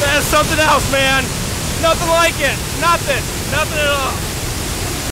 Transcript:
That's something else, man. Nothing like it. Nothing. Nothing at all.